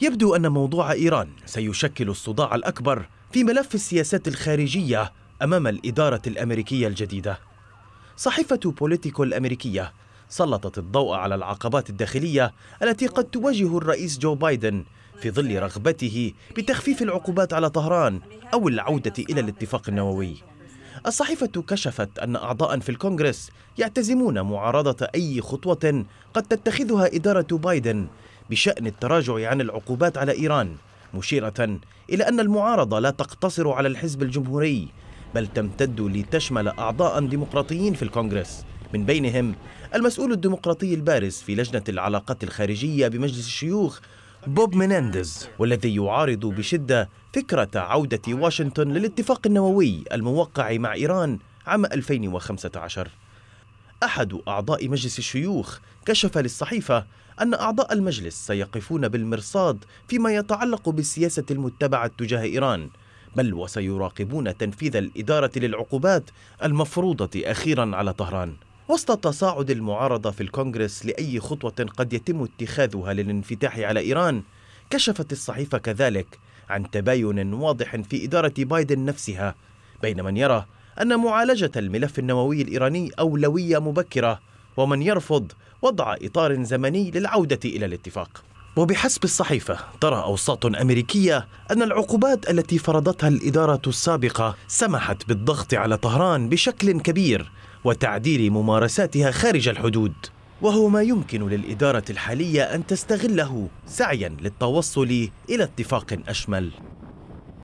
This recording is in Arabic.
يبدو أن موضوع إيران سيشكل الصداع الأكبر في ملف السياسات الخارجية أمام الإدارة الأمريكية الجديدة. صحيفة بوليتيكو الأمريكية سلطت الضوء على العقبات الداخلية التي قد تواجه الرئيس جو بايدن في ظل رغبته بتخفيف العقوبات على طهران أو العودة إلى الاتفاق النووي. الصحيفة كشفت أن أعضاء في الكونغرس يعتزمون معارضة أي خطوة قد تتخذها إدارة بايدن بشأن التراجع عن العقوبات على إيران مشيرة إلى أن المعارضة لا تقتصر على الحزب الجمهوري بل تمتد لتشمل أعضاء ديمقراطيين في الكونغرس من بينهم المسؤول الديمقراطي البارز في لجنة العلاقات الخارجية بمجلس الشيوخ بوب مينانديز والذي يعارض بشدة فكرة عودة واشنطن للاتفاق النووي الموقع مع إيران عام 2015 أحد أعضاء مجلس الشيوخ كشف للصحيفة أن أعضاء المجلس سيقفون بالمرصاد فيما يتعلق بالسياسة المتبعة تجاه إيران بل وسيراقبون تنفيذ الإدارة للعقوبات المفروضة أخيرا على طهران. وسط تصاعد المعارضة في الكونغرس لأي خطوة قد يتم اتخاذها للانفتاح على إيران كشفت الصحيفة كذلك عن تباين واضح في إدارة بايدن نفسها بين من يرى أن معالجة الملف النووي الإيراني أولوية مبكرة ومن يرفض وضع إطار زمني للعودة إلى الاتفاق. وبحسب الصحيفة ترى أوساط أمريكية أن العقوبات التي فرضتها الإدارة السابقة سمحت بالضغط على طهران بشكل كبير وتعديل ممارساتها خارج الحدود. وهو ما يمكن للإدارة الحالية أن تستغله سعيا للتوصل إلى اتفاق أشمل.